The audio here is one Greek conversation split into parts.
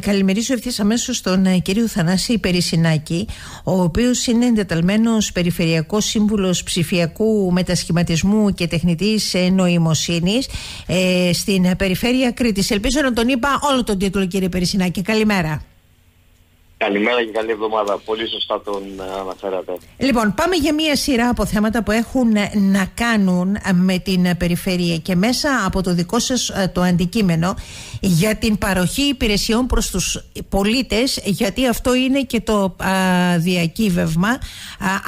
Καλημερίζω ευθύς αμέσως τον ε, κύριο Θανάση Περισινάκη, ο οποίος είναι εντεταλμένος Περιφερειακός Σύμβουλος Ψηφιακού Μετασχηματισμού και Τεχνητής ε, Νοημοσύνης ε, στην Περιφέρεια Κρήτης. Ελπίζω να τον είπα όλο τον τίτλο, κύριε Περισινάκη. Καλημέρα. Καλημέρα και καλή εβδομάδα. Πολύ σωστά τον ε, αναφέρατε. Λοιπόν, πάμε για μία σειρά από θέματα που έχουν ε, να κάνουν ε, με την περιφέρεια και μέσα από το δικό σας το αντικείμενο για την παροχή υπηρεσιών προς τους πολίτες γιατί αυτό είναι και το διακύβευμα α,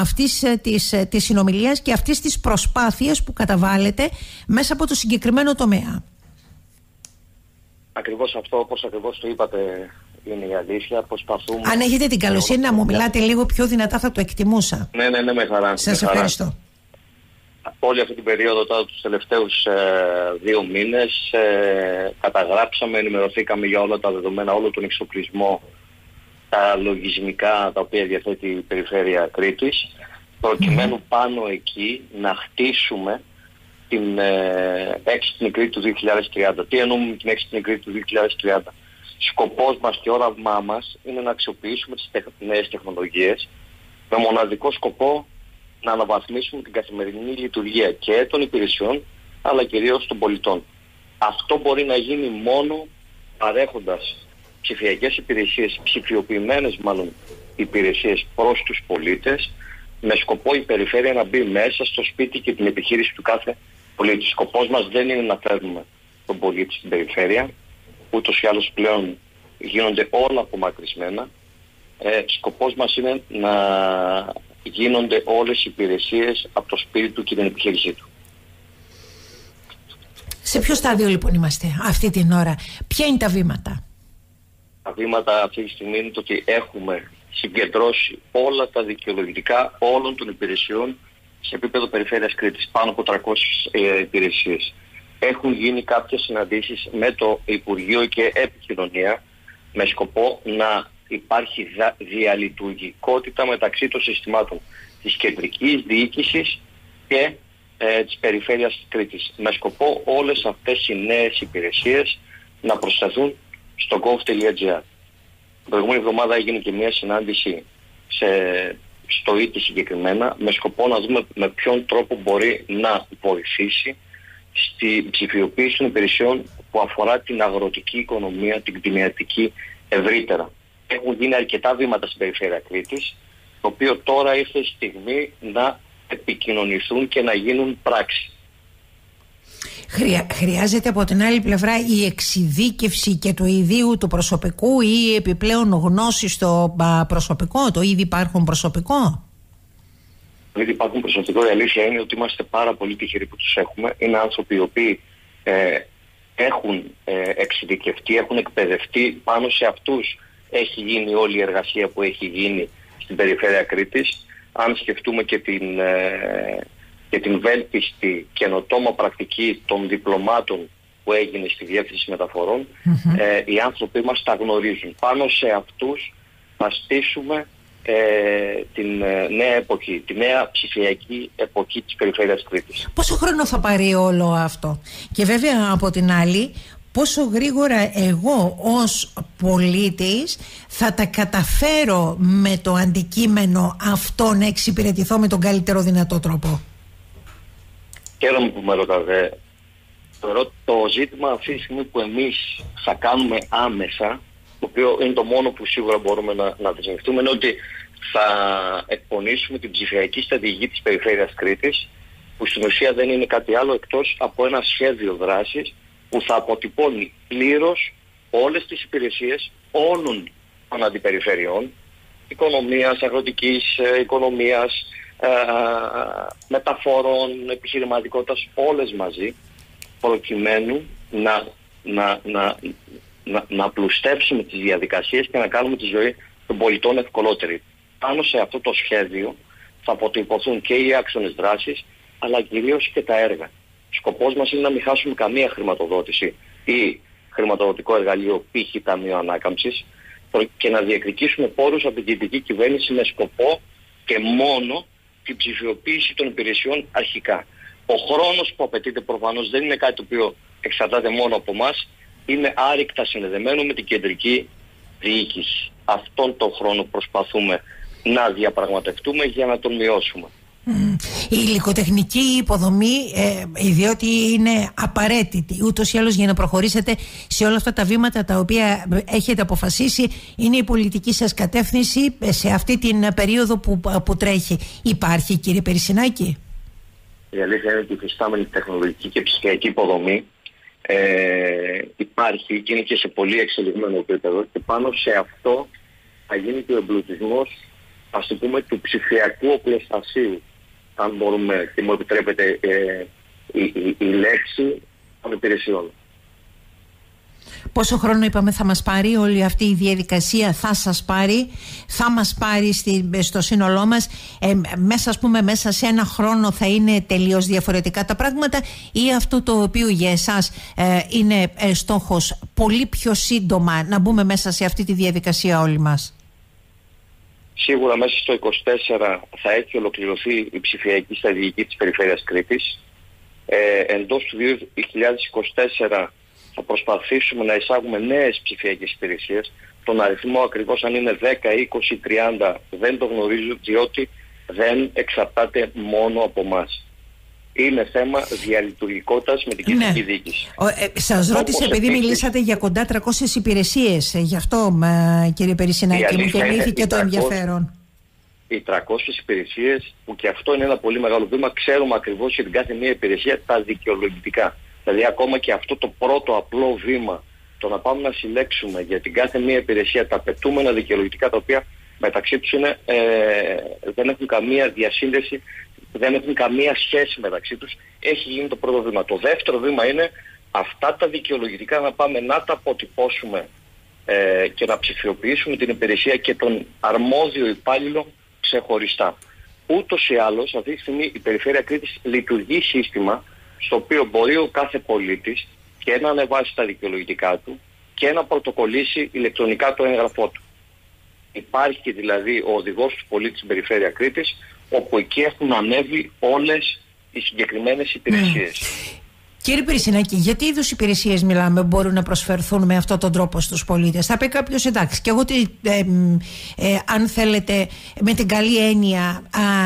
αυτής της, της συνομιλίας και αυτής της προσπάθειας που καταβάλλεται μέσα από το συγκεκριμένο τομέα. Ακριβώς αυτό όπως ακριβώς το είπατε είναι η αλήθεια. Προσπαθούμε. Αν έχετε την καλοσύνη να μου μιλάτε λίγο πιο δυνατά, θα το εκτιμούσα. Ναι, ναι, ναι, με χαρά. Σας ευχαριστώ. Όλη αυτή την περίοδο, τώρα τους τελευταίους ε, δύο μήνες, ε, καταγράψαμε, ενημερωθήκαμε για όλα τα δεδομένα, όλο τον εξοπλισμό, τα λογισμικά τα οποία διαθέτει η περιφέρεια Κρήτης, προκειμένου πάνω εκεί να χτίσουμε την ε, έξυπνη Κρήτη του 2030. Τι εννοούμε με την έξυπνη Κρήτη του 2030 σκοπός μας και όραμά μας είναι να αξιοποιήσουμε τις τεχ... νέες τεχνολογίες με μοναδικό σκοπό να αναβαθμίσουμε την καθημερινή λειτουργία και των υπηρεσιών αλλά κυρίως των πολιτών. Αυτό μπορεί να γίνει μόνο παρέχοντας ψηφιακές υπηρεσίες, ψηφιοποιημένες μάλλον υπηρεσίες προς τους πολίτες με σκοπό η περιφέρεια να μπει μέσα στο σπίτι και την επιχείρηση του κάθε πολίτη. Σκοπός μας δεν είναι να φέρνουμε τον πολίτη στην περιφέρεια, ούτως ή άλλως πλέον γίνονται όλα απομακρυσμένα. Ε, σκοπός μας είναι να γίνονται όλες οι υπηρεσίες από το σπίτι του και την επιχείρησή του. Σε ποιο στάδιο λοιπόν είμαστε αυτή την ώρα, ποια είναι τα βήματα; Τα βήματα αυτή τη στιγμή είναι το ότι έχουμε συγκεντρώσει όλα τα δικαιολογητικά όλων των υπηρεσιών σε επίπεδο περιφέρειας Κρήτης, πάνω από 300 ε, υπηρεσίες έχουν γίνει κάποιες συναντήσεις με το Υπουργείο και Επικοινωνία με σκοπό να υπάρχει διαλειτουργικότητα μεταξύ των συστημάτων της κεντρικής διοίκησης και ε, της περιφέρειας της Κρήτης με σκοπό όλες αυτές οι νέες υπηρεσίες να προσταθούν στο gov.gr. Την προηγούμενη εβδομάδα έγινε και μια συνάντηση σε, στο ΙΤΙ συγκεκριμένα με σκοπό να δούμε με ποιον τρόπο μπορεί να βοηθήσει στη ψηφιοποίηση των υπηρεσιών που αφορά την αγροτική οικονομία, την κτηνιατική ευρύτερα. Έχουν γίνει αρκετά βήματα στην περιφέρεια Κρήτης, το οποίο τώρα ήρθε η στιγμή να επικοινωνηθούν και να γίνουν πράξη. χρειάζεται από την άλλη πλευρά η εξειδίκευση και του ιδίου του προσωπικού ή επιπλέον γνώση στο προσωπικό, το ήδη υπάρχουν προσωπικό; Ήδη υπάρχουν προσωπικό, η αλήθεια είναι ότι είμαστε πάρα πολύ τυχεροί που τους έχουμε. Είναι άνθρωποι οι οποίοι ε, έχουν ε, εξειδικευτεί, έχουν εκπαιδευτεί. Πάνω σε αυτούς έχει γίνει όλη η εργασία που έχει γίνει στην περιφέρεια Κρήτης. Αν σκεφτούμε και την, ε, και την βέλτιστη καινοτόμα πρακτική των διπλωμάτων που έγινε στη Διεύθυνση ε, οι άνθρωποι μας τα γνωρίζουν. Πάνω σε αυτούς θα στήσουμε ε, την ε, νέα εποχή, τη νέα ψηφιακή εποχή της περιφέρειας Κρήτης. Πόσο χρόνο θα πάρει όλο αυτό; Και βέβαια από την άλλη πόσο γρήγορα εγώ ως πολίτης θα τα καταφέρω με το αντικείμενο αυτό να εξυπηρετηθώ με τον καλύτερο δυνατό τρόπο; Χαίρομαι που με ρωτάτε. Το, το ζήτημα αυτή τη στιγμή που εμείς θα κάνουμε άμεσα το οποίο είναι το μόνο που σίγουρα μπορούμε να, να δεσμευτούμε, είναι ότι θα εκπονήσουμε την ψηφιακή στρατηγική της Περιφέρειας Κρήτης, που στην ουσία δεν είναι κάτι άλλο εκτός από ένα σχέδιο δράσης που θα αποτυπώνει πλήρως όλες τις υπηρεσίες όλων των αντιπεριφερειών, οικονομίας, αγροτικής ε, οικονομίας, ε, μεταφορών, επιχειρηματικότητας, όλες μαζί, προκειμένου να, να, να, να, να πλουστεύσουμε τις διαδικασίες και να κάνουμε τη ζωή των πολιτών ευκολότερη. Πάνω σε αυτό το σχέδιο θα αποτυπωθούν και οι άξονες δράσης αλλά κυρίως και τα έργα. Σκοπός μας είναι να μην χάσουμε καμία χρηματοδότηση ή χρηματοδοτικό εργαλείο π.χ. Ταμείο Ανάκαμψης και να διεκδικήσουμε πόρους από την κεντρική κυβέρνηση με σκοπό και μόνο την ψηφιοποίηση των υπηρεσιών αρχικά. Ο χρόνος που απαιτείται προφανώς δεν είναι κάτι το οποίο εξαρτάται μόνο από εμά, είναι άρρηκτα συνδεδεμένο με την κεντρική διοίκηση. Είναι κάτι το οποίο εξαρτάται μόνο από εμά, είναι άρρηκτα συνδεδεμένο με την κεντρική διοίκηση. Είναι κάτι το οποίο εξαρτάται μόνο από εμά, είναι άρρηκτα συνδεδεμένο με την κεντρική διοίκηση. Είναι κάτι το οποίο εξαρτάται μόνο από εμά, είναι άρρηκτα συνδεδεμένο με την κεντρική διοίκηση. Αυτόν τον χρόνο προσπαθούμε να διαπραγματευτούμε για να τον μειώσουμε. Η υλικοτεχνική υποδομή, ε, διότι είναι απαραίτητη ούτως ή άλλως για να προχωρήσετε σε όλα αυτά τα βήματα τα οποία έχετε αποφασίσει, είναι η πολιτική σας κατεύθυνση σε αυτή την περίοδο που, που τρέχει. Υπάρχει, κύριε Περισσινάκη; Η αλήθεια είναι ότι η φυστάμενη τεχνολογική και ψηφιακή υποδομή ε, υπάρχει και είναι και σε πολύ εξελιγμένο επίπεδο και πάνω σε αυτό θα γίνει και ο εμπλουτισμός, ας το πούμε, του ψηφιακού οπλοστασίου αν μπορούμε και μου επιτρέπετε ε, η, η, η, λέξη των υπηρεσιών. Πόσο χρόνο είπαμε θα μας πάρει όλη αυτή η διαδικασία; Θα σας πάρει, θα μας πάρει στη, στο σύνολό μας; Ε, μέσα ας πούμε μέσα σε ένα χρόνο θα είναι τελείως διαφορετικά τα πράγματα ή αυτό το οποίο για εσάς ε, είναι ε, στόχος πολύ πιο σύντομα να μπούμε μέσα σε αυτή τη διαδικασία όλοι μας; Σίγουρα μέσα στο 24 θα έχει ολοκληρωθεί η ψηφιακή στρατηγική της Περιφέρειας Κρήτης. Ε, εντός του 2024 θα προσπαθήσουμε να εισάγουμε νέες ψηφιακές υπηρεσίες. Τον αριθμό ακριβώς αν είναι 10, 20, 30 δεν το γνωρίζω διότι δεν εξαρτάται μόνο από εμάς είναι θέμα διαλειτουργικότητας με την κοινωνική ναι. διοίκηση. Ε, Σας ρώτησε, επειδή μιλήσατε για κοντά 300 υπηρεσίες, ε, γι' αυτό κύριε Περισσινάκη, μου γεννήθηκε το ενδιαφέρον. Οι 300 υπηρεσίες, που και αυτό είναι ένα πολύ μεγάλο βήμα, ξέρουμε ακριβώς για την κάθε μία υπηρεσία τα δικαιολογητικά. Δηλαδή, ακόμα και αυτό το πρώτο απλό βήμα, το να πάμε να συλλέξουμε για την κάθε μία υπηρεσία τα πετούμενα δικαιολογητικά τα οποία μεταξύ τους ε, δεν έχουν καμία διασύνδεση δεν έχουν καμία σχέση μεταξύ τους, έχει γίνει το πρώτο βήμα. Το δεύτερο βήμα είναι αυτά τα δικαιολογητικά να πάμε να τα αποτυπώσουμε ε, και να ψηφιοποιήσουμε την υπηρεσία και τον αρμόδιο υπάλληλο ξεχωριστά. Ούτως ή άλλως αυτή τη στιγμή η Περιφέρεια Κρήτης λειτουργεί σύστημα στο οποίο μπορεί ο κάθε πολίτης και να ανεβάσει τα δικαιολογητικά του και να πρωτοκολλήσει ηλεκτρονικά το έγγραφό του. Υπάρχει δηλαδή ο οδηγός του πολίτη στην Περιφέρεια Κρήτης όπου εκεί έχουν ανέβει όλες οι συγκεκριμένες υπηρεσίες. Mm. Κύριε Περισσινάκη, γιατί είδους υπηρεσίες μιλάμε μπορούν να προσφερθούν με αυτόν τον τρόπο στους πολίτες; Θα πει κάποιος εντάξει, και εγώ ε, ε, αν θέλετε με την καλή έννοια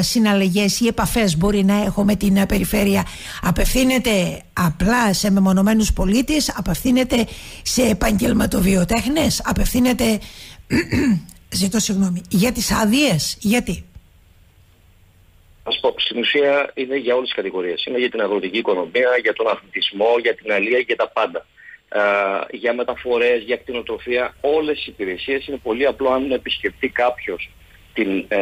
συναλλαγές ή επαφές μπορεί να έχω με την περιφέρεια. Απευθύνεται απλά σε μεμονωμένους πολίτες, απευθύνεται σε επαγγελματοβιοτέχνες, απευθύνεται. Ζητώ συγγνώμη. Για τις άδειες, γιατί; Α πω, στην ουσία είναι για όλες τις κατηγορίες. Είναι για την αγροτική οικονομία, για τον αθλητισμό, για την αλία, για τα πάντα. για μεταφορές, για κτηνοτροφία. Όλες οι υπηρεσίες είναι πολύ απλό αν επισκεφτεί κάποιος την ε,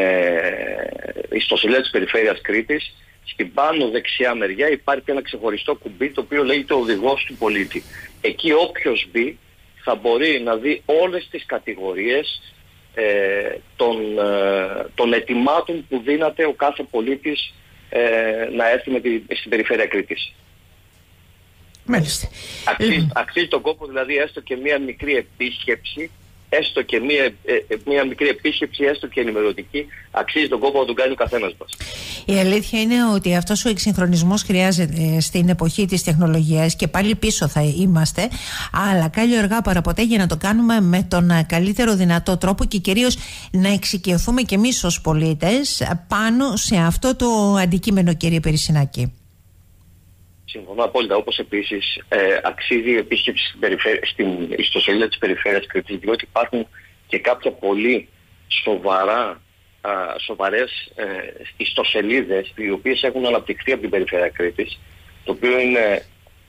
ιστοσελίδα της περιφέρειας Κρήτης. Στην πάνω δεξιά μεριά υπάρχει ένα ξεχωριστό κουμπί το οποίο λέγεται οδηγός του πολίτη. Εκεί όποιος μπει θα μπορεί να δει όλες τις κατηγορίες ε, των, ε, των ετοιμάτων που δίνεται ο κάθε πολίτης ε, να έρθει με τη, στην περιφέρεια Κρήτης. Μάλιστα. Αξίζει, αξίζει τον κόπο δηλαδή έστω και μία μικρή επίσκεψη έστω και μία, ε, ε, μία μικρή επίσκεψη, έστω και ενημερωτική, αξίζει τον κόπο να τον κάνει ο καθένας μας. Η αλήθεια είναι ότι αυτός ο εξυγχρονισμός χρειάζεται στην εποχή της τεχνολογίας και πάλι πίσω θα είμαστε. Αλλά κάλλιο αργά παραποτέ για να το κάνουμε με τον καλύτερο δυνατό τρόπο και κυρίως να εξοικειωθούμε κι εμείς ως πολίτες πάνω σε αυτό το αντικείμενο, κύριε Περισσινάκη. Συμφωνώ απόλυτα. Όπως επίσης ε, αξίζει η επίσκεψη στην, περιφέρεια, στην ιστοσελίδα της Περιφέρειας Κρήτη, διότι υπάρχουν και κάποια πολύ σοβαρά, α, σοβαρές ε, ιστοσελίδες οι οποίες έχουν αναπτυχθεί από την Περιφέρεια Κρήτης το οποίο είναι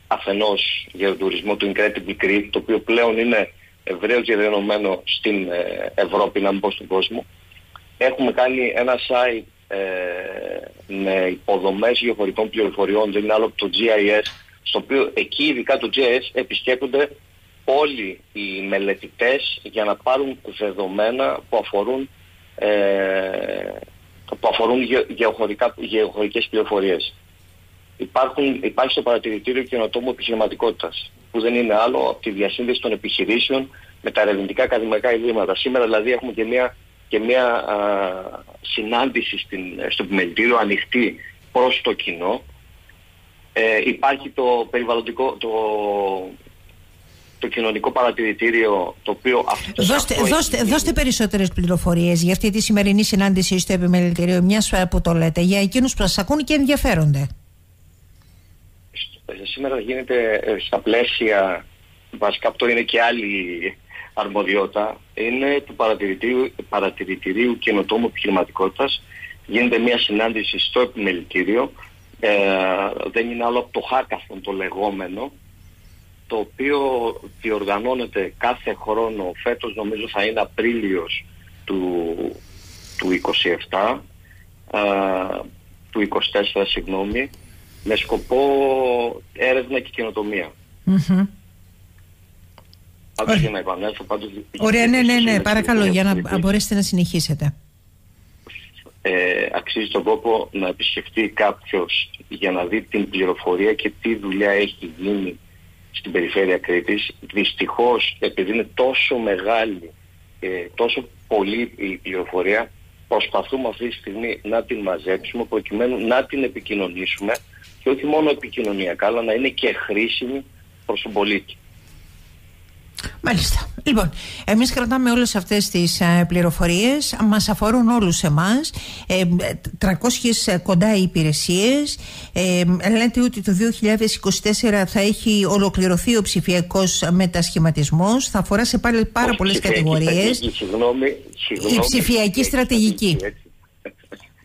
αφενός για τον τουρισμό του Incredible Crete το οποίο πλέον είναι ευρέως διαδεδομένο στην ε, Ευρώπη να μην πω στον κόσμο έχουμε κάνει ένα site ε, με υποδομές γεωφορικών πληροφοριών, δεν είναι άλλο από το GIS, στο οποίο εκεί ειδικά το GIS επισκέπτονται όλοι οι μελετητές για να πάρουν δεδομένα που αφορούν, ε, που αφορούν γεωχωρικά, γεωχωρικές πληροφορίες. Υπάρχουν, υπάρχει στο παρατηρητήριο καινοτόμου επιχειρηματικότητας, που δεν είναι άλλο από τη διασύνδεση των επιχειρήσεων με τα ερευνητικά ακαδημαϊκά ιδρύματα. Σήμερα δηλαδή έχουμε και μια και μια α, συνάντηση στην, στο επιμελητήριο ανοιχτή προς το κοινό. Ε, υπάρχει το περιβαλλοντικό, το, το κοινωνικό παρατηρητήριο το οποίο αυτό δώστε, δώστε, δώστε περισσότερες πληροφορίες για αυτή τη σημερινή συνάντηση στο επιμελητήριο μιας που το λέτε για εκείνους που σας ακούν και ενδιαφέρονται. Σήμερα γίνεται ε, στα πλαίσια βασικά αυτό είναι και άλλη αρμοδιότητα είναι του παρατηρητηρίου, παρατηρητηρίου καινοτόμου επιχειρηματικότητας. Γίνεται μια συνάντηση στο επιμελητήριο ε, δεν είναι άλλο από το χάκαθον το λεγόμενο το οποίο διοργανώνεται κάθε χρόνο, φέτος νομίζω θα είναι Απρίλιος του, του 27, του 24 συγγνώμη, με σκοπό έρευνα και καινοτομία. Mm-hmm. Πάντως για να επανέλθω πάντως... Ωραία, ναι, ναι, ναι, παρακαλώ για να μπορέσετε να συνεχίσετε. Ε, αξίζει τον κόπο να επισκεφτεί κάποιος για να δει την πληροφορία και τι δουλειά έχει γίνει στην περιφέρεια Κρήτης. Δυστυχώς επειδή είναι τόσο μεγάλη, ε, τόσο πολύ η πληροφορία, προσπαθούμε αυτή τη στιγμή να την μαζέψουμε προκειμένου να την επικοινωνήσουμε και όχι μόνο επικοινωνιακά, αλλά να είναι και χρήσιμη προς τον πολίτη. Μάλιστα. Λοιπόν, εμείς κρατάμε όλες αυτές τις ε, πληροφορίες. Μας αφορούν όλους εμάς. Ε, 300 κοντά υπηρεσίες. Ε, λέτε ότι το 2024 θα έχει ολοκληρωθεί ο ψηφιακός μετασχηματισμός. Θα αφορά σε πάλι πάρα πολλές κατηγορίες. Η ψηφιακή στρατηγική.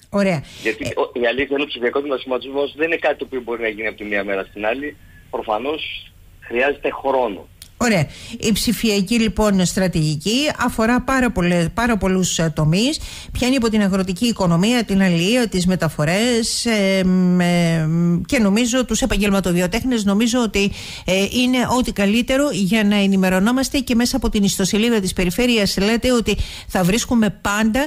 Ωραία. Γιατί ε, η αλήθεια είναι ότι ο ψηφιακός μετασχηματισμός δεν είναι κάτι το οποίο μπορεί να γίνει από τη μία μέρα στην άλλη. Προφανώς χρειάζεται χρόνο. Ωραία. Η ψηφιακή λοιπόν στρατηγική αφορά πάρα, πολλές, πάρα πολλούς ε, τομείς. Πιάνει από την αγροτική οικονομία, την αλληλεία, τις μεταφορές ε, και νομίζω τους επαγγελματοβιοτέχνες νομίζω ότι ε, είναι ό,τι καλύτερο για να ενημερωνόμαστε και μέσα από την ιστοσελίδα της περιφέρειας λέτε ότι θα βρίσκουμε πάντα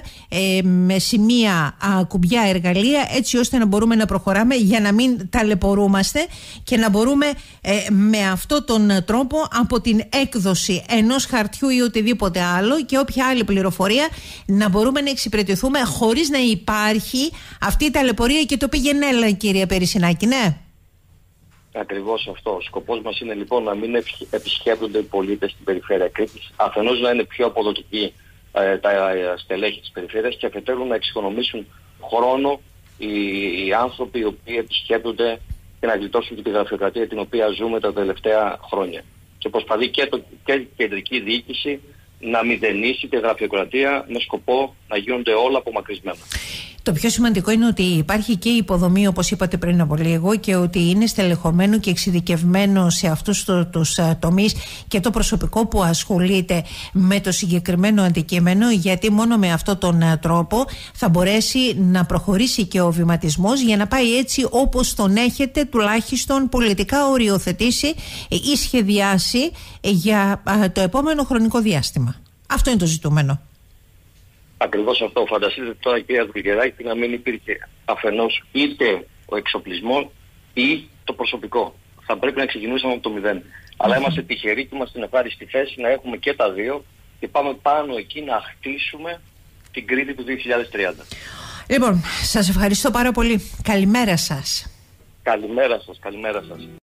με σημεία κουμπιά εργαλεία έτσι ώστε να μπορούμε να προχωράμε για να μην ταλαιπωρούμαστε και να μπορούμε με αυτόν τον τρόπο από την έκδοση ενός χαρτιού ή οτιδήποτε άλλο και όποια άλλη πληροφορία να μπορούμε να εξυπηρετηθούμε χωρίς να υπάρχει αυτή η ταλαιπωρία και το πήγαινε έλα κυρία Περισσινάκη, ναι. Ακριβώς αυτό. Ο σκοπός μας είναι λοιπόν να μην επισκέπτονται οι πολίτες στην περιφέρεια Κρήτης, αφενός να είναι πιο αποδοτικοί ε, τα ε, στελέχη της περιφέρειας και αφετέρου να εξοικονομήσουν χρόνο οι, οι άνθρωποι οι οποίοι επισκέπτονται και να γλιτώσουν και τη γραφειοκρατία την οποία ζούμε τα τελευταία χρόνια και προσπαθεί και, το, και η κεντρική διοίκηση να μηδενίσει τη γραφειοκρατία με σκοπό να γίνονται όλα απομακρυσμένα. Το πιο σημαντικό είναι ότι υπάρχει και η υποδομή, όπως είπατε πριν από λίγο, και ότι είναι στελεχωμένο και εξειδικευμένο σε αυτούς τους τομείς και το προσωπικό που ασχολείται με το συγκεκριμένο αντικείμενο, γιατί μόνο με αυτόν τον τρόπο θα μπορέσει να προχωρήσει και ο βηματισμός για να πάει έτσι όπως τον έχετε τουλάχιστον πολιτικά οριοθετήσει ή σχεδιάσει για το επόμενο χρονικό διάστημα. Αυτό είναι το ζητούμενο. Ακριβώς αυτό. Φανταστείτε τώρα, κυρία Δουλγεράκη, να μην υπήρχε αφενός είτε ο εξοπλισμός ή το προσωπικό. Θα πρέπει να ξεκινήσουμε από το μηδέν. Αλλά είμαστε τυχεροί και είμαστε στην ευχάριστη θέση να έχουμε και τα δύο και πάμε πάνω εκεί να χτίσουμε την Κρήτη του 2030. Λοιπόν, σας ευχαριστώ πάρα πολύ. Καλημέρα σας. Καλημέρα σας, καλημέρα σας.